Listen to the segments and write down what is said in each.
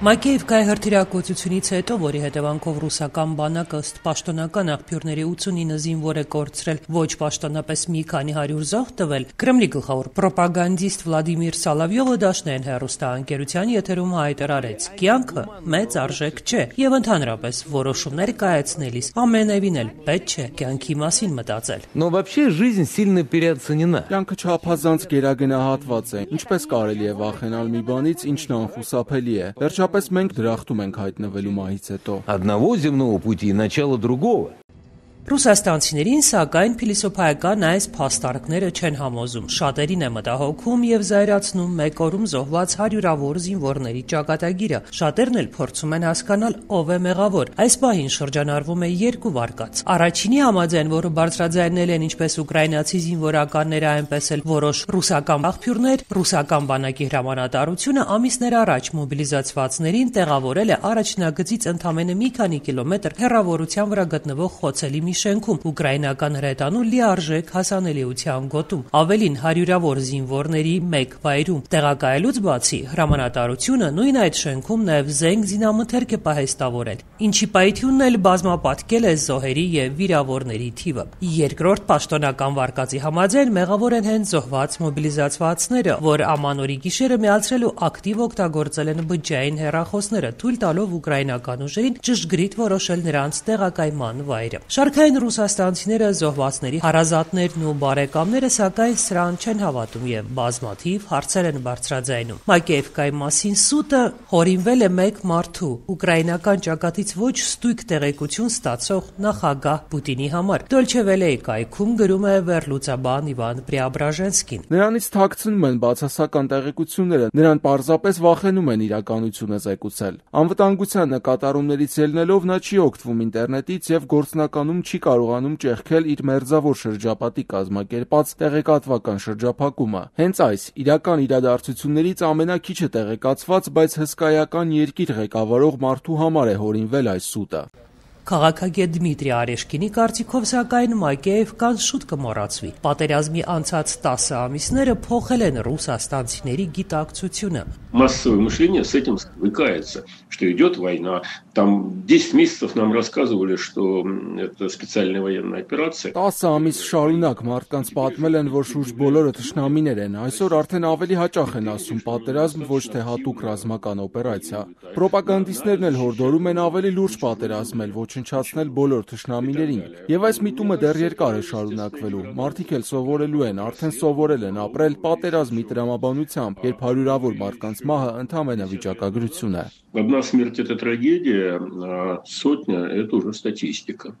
Մակեևկայ հրթիռակոծությունից հետո, որի հետևանքով ռուսական բանակը ըստ պաշտոնական աղբյուրների 89 զինվոր է կորցրել, ոչ պաշտոնապես մի քանի հարյուր զոհ տվել, Կրեմլի գլխավոր ռոպագանդիստ Վլադիմիր Սալավյովը դաշնային հեռուստաընկերության եթերում հայտարարեց. «Կյանքը մեծ արժեք չէ, եւ ընդհանրապես որոշումներ կայացնելիս ամենևին էլ պետք չէ կյանքի մասին մտածել»։ Но вообще жизнь сильно переоценена. Կյանքը չափազանց գերագնահատված է։ Ինչպես կարելի է վախենալ մի բանից, ինչն անխուսափելի է։ Վերջապես մենք դրախտում ենք հայտնվելու մահից հետո։ Одного земного пути и начало другого. Ռուսաստանցիներին, սակայն, փիլիսոփայական այս փաստարկները չեն համոզում։ Շատերին է մտահոգում եւ զայրացնում մեկ օրում զոհված հարյուրավոր զինվորների ճակատագիրը։ Շատերն էլ փորձում են հասկանալ ով է մեղավոր։ Այս պահին շրջանառվում է երկու վարկած։ Առաջինի համաձայն, որը բարձրաձայնել են ինչպես ուկրաինացի զինվորականները, այնպես էլ որոշ ռուսական աղբյուրներ, ռուսական բանակի հրամանատարությունը ամիսներ առաջ մոբիլիզացվածներին տեղավորել է առաջնագծից ընդամենը մի քանի կիլոմետր հեռավորության վրա գտնվող խոցելի մի շենքում ուկրաինական հրետանու լիարժեք հասանելիության գոտում։ Ավելին հարյուրավոր զինվորների մեկ վայրում տեղակայելուց բացի հրամանատարությունը նույն այդ շենքում նաև զենք զինամթերք է պահեստավորել, ինչի պայթյունն էլ բազմապատկել է զոհերի եւ վիրավորների թիվը։ Երկրորդ պաշտոնական վարկածի համաձայն մեղավոր են հենց զոհված մոբիլիզացվածները, որ ամանորի գիշերը միացրել ու ակտիվ օգտագործել են բջջային հեռախոսները, թույլ տալով ուկրաինական ուժերին ճշգրիտ որոշել նրանց տեղակայման վայրը։ Շարքային ռուսաստանցիները զոհվածների հարազատներն ու բարեկամները սակայն սրան չեն հավատում եւ բազմաթիվ հարցեր են բարձրաձայնում։ Մակեևկայի մասին սուտը հորինվել է մեկ մարդու ուկրաինական ճակատից ոչ ստույգ տեղեկություն ստացող նախագահ Պուտինի համար։ Դոլչե Վելեի կայքում գրում է վերլուծաբան Իվան Պրիաբրաժենսկին։ Նրանից թաքցնում են բացասական տեղեկությունները, նրան պարզապես վախենում են իրականությունը զեկուցել։ Անվտանգության նկատառումներից ելնելով նա չի օգտվում ինտերնետից եւ գործնականում չի կարողանում ճեղքել իր մերձավոր շրջապատի կազմակերպած տեղեկատվական շրջափակումը։ Հենց այս իրական իրադարձություններից ամենակիչը տեղեկացված, բայց հսկայական երկիր ղեկավարող մարդու համար է հորինվել այս սուտը։ Քաղաքագետ Դմիտրի Արեշկինի կարծիքով սակայն Մակեևկան շուտ կմոռացվի։ Պատերազմի անցած 10 ամիսները փոխել են ռուսաստանցիների գիտակցությունը։ Массовое мышление с этим свыкается, что идет война. Там 10 месяцев нам рассказывали, что это специальная военная операция. 10 ամիս շարունակ մարդկանց պատմել են, որ շուրջ բոլորը թշնամիներ են։ Այսօր արդեն ավելի հաճախ են ասում պատերազմ ոչ թե հատուկ ռազմական օպերացիա։ Պրոպագանդիստներն էլ հորդորում են ավելի լուրջ պատերազմել, ոչնչացնել բոլոր թշնամիներին։ Եվ այս միտումը դեռ երկար է շարունակվելու։ Մարդիկ էլ սովորելու են, արդեն սովորել են ապրել պատերազմի տրամաբանությամբ, երբ հարյուրավոր մարդկանց մահը ընդհանրապես վիճակագրություն է։ Одна смерть – это трагедия, а сотня – это уже статистика.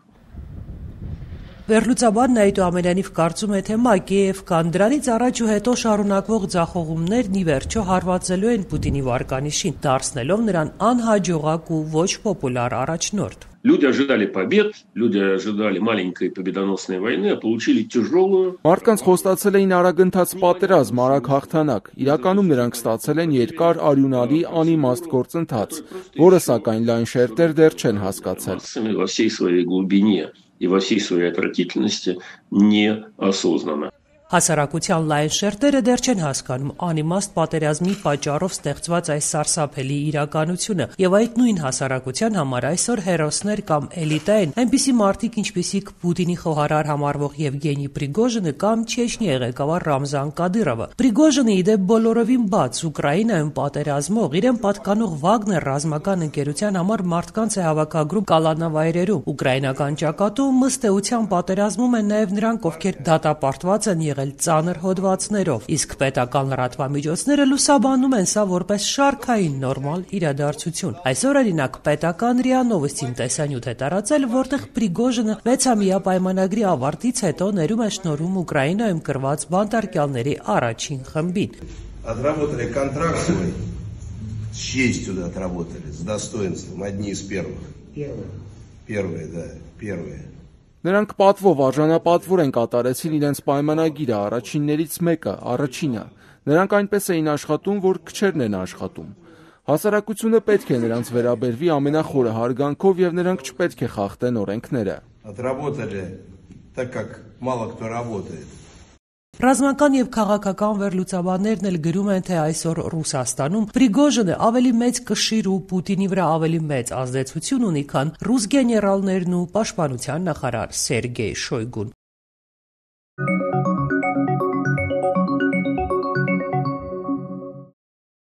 Վերլուծաբանն այդուամենայնիվ կարծում է, թե Մակեևկան դրանից առաջ ու հետո շարունակվող ձախողումներն ի վերջո հարվածելու են Պուտինի վարկանիշին, դարձնելով նրան անհաջողակ ու ոչ պոպուլար առաջնորդ։ Люди ожидали побед, люди ожидали маленькой победоносной войны, а получили тяжелую. Մարդկանց խոստացել էին արագընթաց պատերազմ, արագ հաղթանակ։ Իրականում նրանք ստացել են երկար արյունալի անիմաստ գործընթաց, որը սակայն լայն շերտեր դեռ չեն հասկացել։ Массами во всей своей глубине и во всей своей отвратительности неосознанно. Հասարակության լայն շերտերը դեռ չեն հասկանում անիմաստ պատերազմի պատճառով ստեղծված այս սարսափելի իրականությունը, եւ այդ նույն հասարակության համար այսօր հերոսներ կամ էլիտա են այնպիսի մարդիկ, ինչպիսիք Պուտինի խոհարար համարվող Եվգենի Պրիգոժինը կամ Չեչնիայի ղեկավար Ռամզան Կադիրովը։ Պրիգոժինը իդեպ բոլորովին բաց Ուկրաինայում պատերազմող իրեն պատկանող Վագներ ռազմական ընկերության համար մարդկանց է հավաքագրում կալանավայրերում։ Ուկրաինական ճակատում ըստ էության պատերազմում են նաև նրանք, ովքեր դատապարտված են եղել եղել ծանր հոդվածներով, իսկ պետական լրատվամիջոցները լուսաբանում են սա որպես շարքային նորմալ իրադարձություն։ Այսօր օրինակ պետական ՌԻԱ Նովոստին տեսանյութ է տարածել, որտեղ Պրիգոժինը 6-ամյա պայմանագրի ավարտից հետո ներում է շնորհում Ուկրաինայում կրված բանտարկյալների առաջին խմբին։ Отработали контракт свой, с честью отработали, с достоинством, одни из первых. Первые. Первые, да, первые. Նրանք պատվով արժանապատվոր են կատարեցին իրենց պայմանագիրը, առաջիններից մեկը, առաջինը։ Նրանք այնպես էին աշխատում, որ քչերն են աշխատում։ Հասարակությունը պետք է նրանց վերաբերվի ամենախորը հարգանքով եւ նրանք չպետք է խախտեն օրենքները։ Отработали так, как мало кто работает. Ռազմական եւ քաղաքական վերլուծաբաններն էլ գրում են, թե այսօր Ռուսաստանում Պրիգոժինը ավելի մեծ կշիռ ու Պուտինի վրա ավելի մեծ ազդեցություն ունի, քան ռուս գեներալներն ու պաշտպանության նախարար Սերգեյ Շոյգուն։